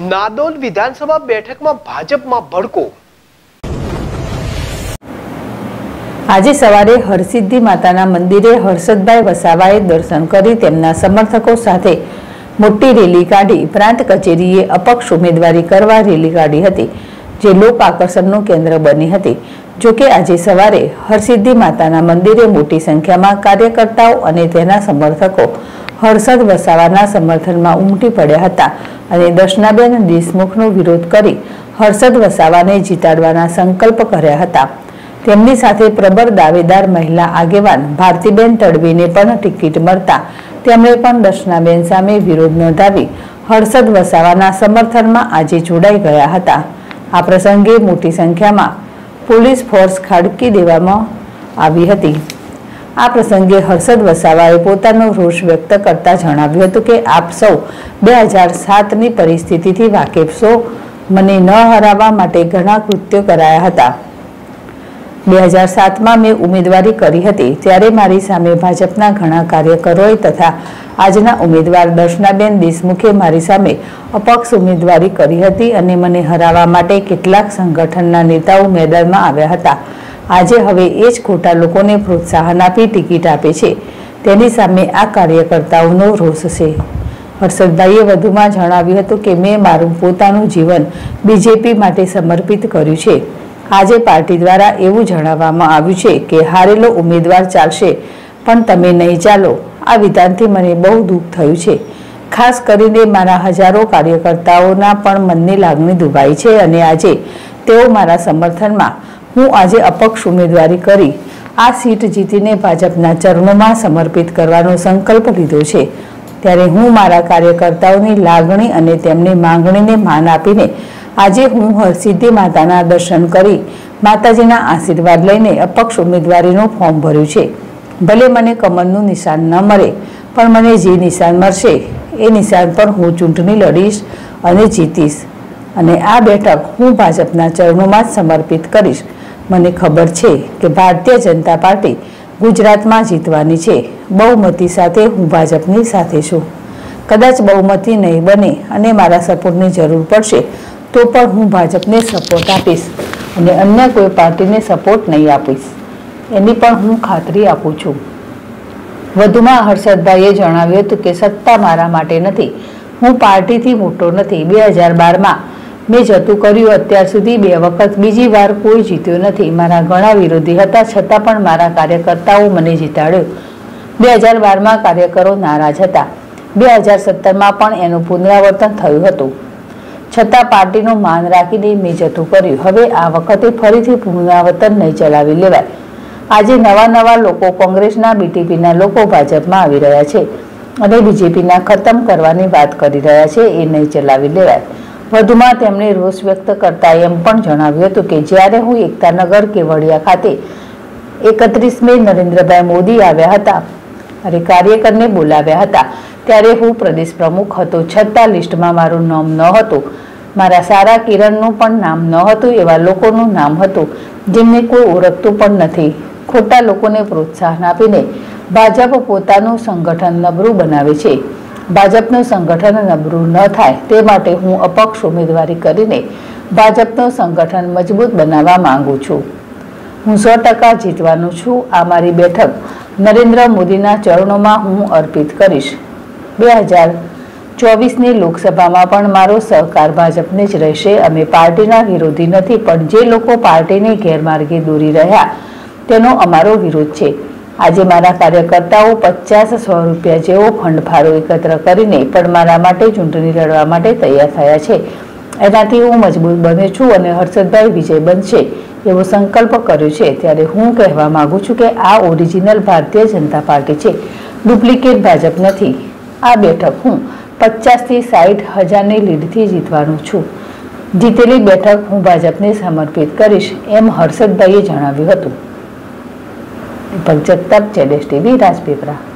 નાદોલ વિધાનસભા બેઠકમાં ભાજપમાં ભડકો. આજે સવારે હરસિદ્ધિ માતાના મંદિરે હર્ષદભાઈ વસાવાએ દર્શન કરી તેમના સમર્થકો સાથે મોટી રેલી કાઢી. પ્રાંત કચેરીએ અપક્ષ ઉમેદવારી કરવા રેલી કાઢી હતી, જે લોક આકર્ષણનું કેન્દ્ર બની હતી. જોકે આજે સવારે હરસિદ્ધિ માતાના મંદિરે મોટી સંખ્યામાં કાર્યકર્તાઓ અને તેના સમર્થકો હર્ષદ વસાવાના સમર્થનમાં ઉમટી પડ્યા હતા અને દર્શનાબેન દેશમુખનો વિરોધ કરી હર્ષદ વસાવાને જીતાડવાના સંકલ્પ કર્યા હતા. તેમની સાથે પ્રબળ દાવેદાર મહિલા આગેવાન ભારતીબેન તડવીને પણ ટિકિટ મળતા તેમણે પણ દર્શનાબેન સામે વિરોધ નોંધાવી હર્ષદ વસાવાના સમર્થનમાં આજે જોડાઈ ગયા હતા. આ પ્રસંગે મોટી સંખ્યામાં પોલીસ ફોર્સ ખાડકી દેવામાં આવી હતી. આ પ્રસંગે હર્ષદ વસાવાએ પોતાનો રોષ વ્યક્ત કરતા જણાવ્યું હતું કે આપ સૌ બે હજાર સાતની પરિસ્થિતિથી વાકેફ છો. મને ન હરાવવા માટે ઘણા કૃત્યો કરાયા હતા. બે હજાર સાતમાં મેં ઉમેદવારી કરી હતી, ત્યારે મારી સામે ભાજપના ઘણા કાર્યકરોએ તથા આજના ઉમેદવાર દર્શનાબેન દેશમુખે મારી સામે અપક્ષ ઉમેદવારી કરી હતી અને મને હરાવવા માટે કેટલાક સંગઠનના નેતાઓ મેદાનમાં આવ્યા હતા. આજે હવે એ જ ખોટા લોકોને પ્રોત્સાહન આપી ટિકિટ આપે છે. તેની સામે આ કાર્યકર્તાઓનો રોષ છે. હર્ષદભાઈએ વધુમાં જણાવ્યું હતું કે મેં મારું પોતાનું જીવન બીજેપી માટે સમર્પિત કર્યું છે. આજે પાર્ટી દ્વારા એવું જણાવવામાં આવ્યું છે કે હારેલો ઉમેદવાર ચાલશે, પણ તમે નહીં ચાલો. આ વિધાનથી મને બહુ દુઃખ થયું છે. ખાસ કરીને મારા હજારો કાર્યકર્તાઓના પણ મનની લાગણી દુભાઈ છે અને આજે તેઓ મારા સમર્થનમાં હું આજે અપક્ષ ઉમેદવારી કરી આ સીટ જીતીને ભાજપના ચરણોમાં સમર્પિત કરવાનો સંકલ્પ લીધો છે. ત્યારે હું મારા કાર્યકર્તાઓની લાગણી અને તેમની માંગણીને માન આપીને આજે હું હરસિદ્ધિ માતાના દર્શન કરી માતાજીના આશીર્વાદ લઈને અપક્ષ ઉમેદવારીનું ફોર્મ ભર્યું છે. ભલે મને કમલનું નિશાન ન મળે, પણ મને જે નિશાન મળશે, એ નિશાન પર હું ચૂંટણી લડીશ અને જીતીશ. અને આ બેઠક હું ભાજપના ચરણોમાં જ સમર્પિત કરીશ. મને ખબર છે કે ભારતીય જનતા પાર્ટી ગુજરાતમાં જીતવાની છે. બહુમતી સાથે હું ભાજપની સાથે છું. કદાચ બહુમતી નહીં બને અને મારા સપોર્ટની જરૂર પડશે, તો પણ હું ભાજપને સપોર્ટ આપીશ અને અન્ય કોઈ પાર્ટીને સપોર્ટ નહીં આપીશ. એની પણ હું ખાતરી આપું છું. વધુમાં હર્ષદભાઈએ જણાવ્યું હતું કે સત્તા મારા માટે નથી. હું પાર્ટીથી મોટો નથી. બે હજાર બારમાં મેં જતું કર્યું અત્યાર સુધી બે વખત. બીજી વાર કોઈ જીત્યો નથી. મારા ઘણા વિરોધી હતા, છતાં પણ મારા કાર્યકર્તાઓ મને જીતાડ્યો. બે હજાર બારમાં કાર્યકરો નારાજ હતા. બે હજાર સત્તરમાં પણ એનું પુનરાવર્તન થયું હતું. છતાં પાર્ટીનું માન રાખીને મેં જતું કર્યું. હવે આ વખતે ફરીથી પુનરાવર્તન નહીં ચલાવી લેવાય. આજે નવા નવા લોકો કોંગ્રેસના, બીટીપીના લોકો ભાજપમાં આવી રહ્યા છે અને બીજેપીના ખતમ કરવાની વાત કરી રહ્યા છે. એ નહીં ચલાવી લેવાય. વધુમાં તેમણે રોષ વ્યક્ત કરતા એમ પણ જણાવ્યું હતું કે જ્યારે હું એકતાનગર કેવડિયા ખાતે એકત્રીસ મે નરેન્દ્રભાઈ મોદી આવ્યા હતા અને કાર્યકરને બોલાવ્યા હતા, ત્યારે હું પ્રદેશ પ્રમુખ હતો. છતાં લિસ્ટમાં મારું નામ ન હતું મારા સારા કિરણનું પણ નામ ન હતું એવા લોકોનું નામ હતું, જેમને કોઈ ઓળખતું પણ નથી. ખોટા લોકોને પ્રોત્સાહન આપીને ભાજપ પોતાનું સંગઠન નબળું બનાવે છે. ભાજપનું સંગઠન નબળું ન થાય તે માટે હું અપક્ષ ઉમેદવારી કરીને ભાજપનું સંગઠન મજબૂત બનાવવા માંગુ છું. હું સો ટકા જીતવાનું છું. આ મારી બેઠક નરેન્દ્ર મોદીના ચરણોમાં હું અર્પિત કરીશ. બે હજાર ચોવીસની લોકસભામાં પણ મારો સહકાર ભાજપને જ રહેશે. અમે પાર્ટીના વિરોધી નથી, પણ જે લોકો પાર્ટીને ગેરમાર્ગે દોરી રહ્યા તેનો અમારો વિરોધ છે. આજે મારા કાર્યકર્તાઓ પચાસ સો રૂપિયા જેવો ફંડ ફાળો એકત્ર કરીને પણ મારા માટે ચૂંટણી લડવા માટે તૈયાર થયા છે. એનાથી હું મજબૂત બને છું અને હર્ષદભાઈ વિજય બનશે એવો સંકલ્પ કર્યો છે. ત્યારે હું કહેવા માગું છું કે આ ઓરિજિનલ ભારતીય જનતા પાર્ટી છે. ડુપ્લિકેટ ભાજપ નથી. આ બેઠક હું પચાસથી સાઠ હજારની લીડથી જીતવાનું છું. જીતેલી બેઠક હું ભાજપને સમર્પિત કરીશ એમ હર્ષદભાઈએ જણાવ્યું હતું. દીપક જગતાપ જેડેશ ટીવી રાજપીપળા.